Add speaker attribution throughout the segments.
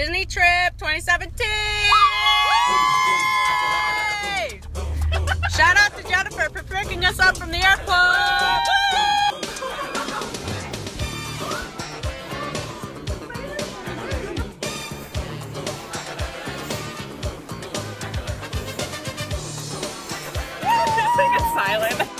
Speaker 1: Disney trip 2017. Shout out to Jennifer for picking us up from the airport. silent.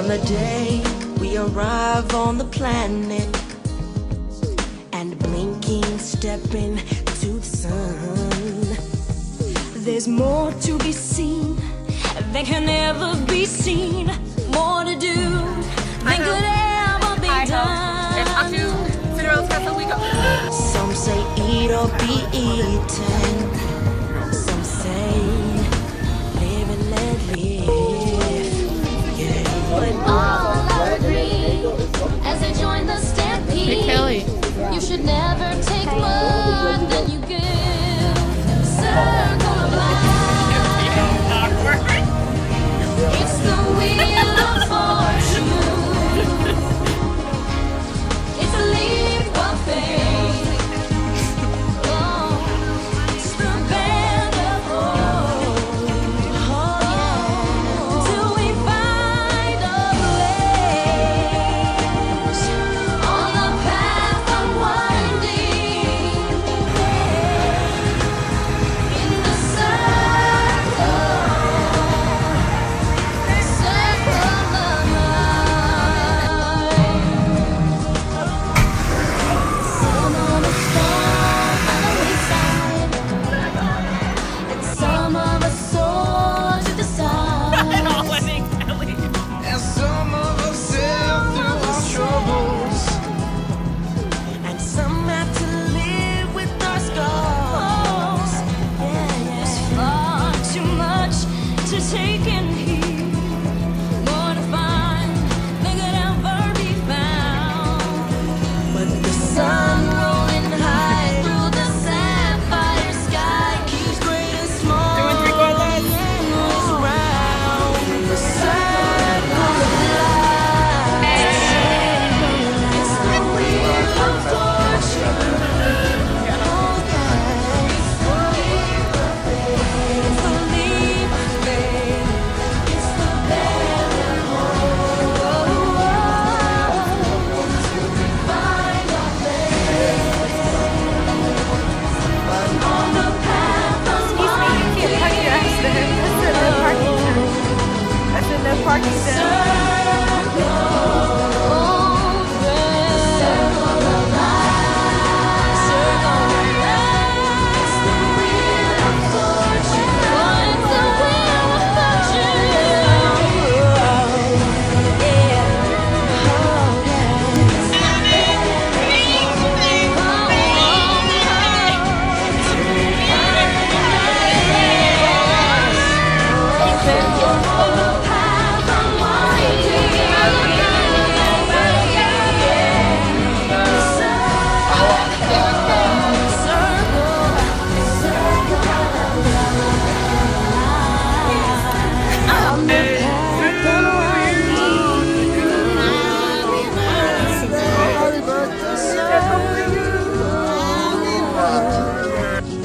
Speaker 2: From the day we arrive on the planet and blinking, stepping to the sun, there's more to be seen than can ever be seen, more to do than could ever be
Speaker 1: I done.
Speaker 2: Some say eat or be eaten.
Speaker 3: never take more than you give.
Speaker 1: So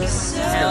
Speaker 4: Yes.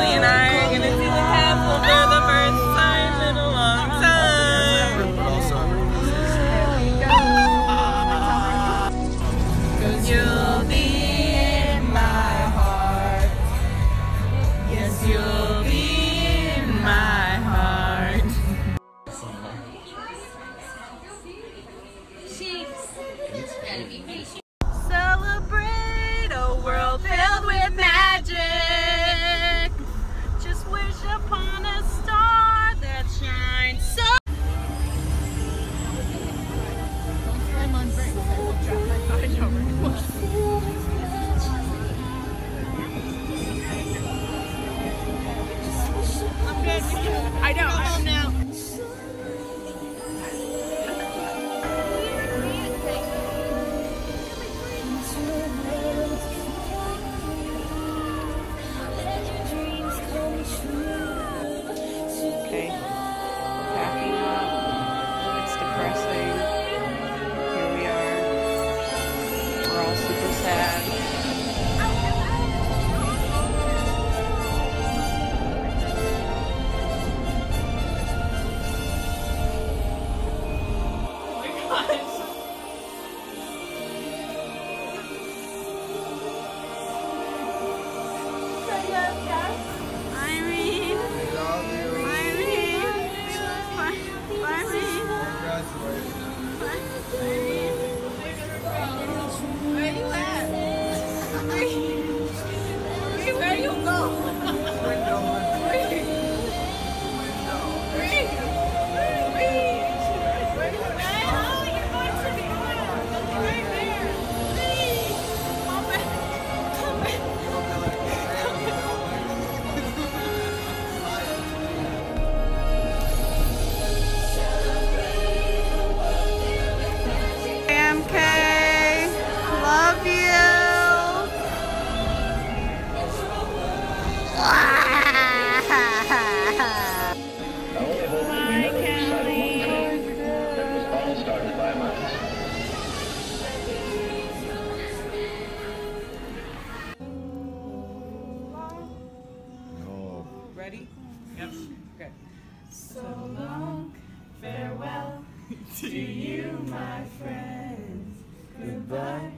Speaker 4: Goodbye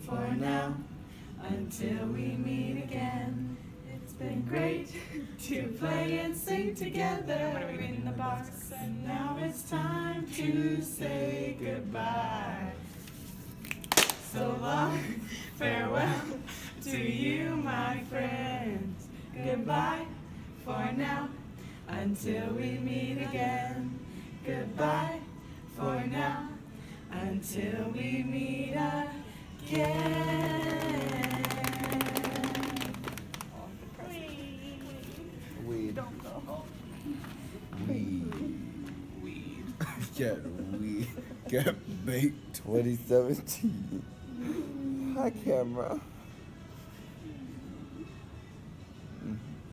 Speaker 4: for now until we meet again. It's been great to play and sing together in the box, and now it's time to say goodbye. So long, farewell to you, my friends. Goodbye for now until we meet again. Goodbye for now until we meet again.
Speaker 5: Weed. Don't go home. Weed. Get weed. Get bait 2017. Hi, camera.